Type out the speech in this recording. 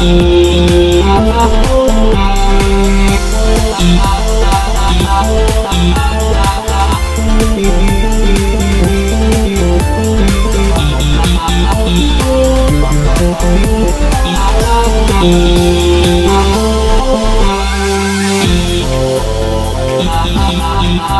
you.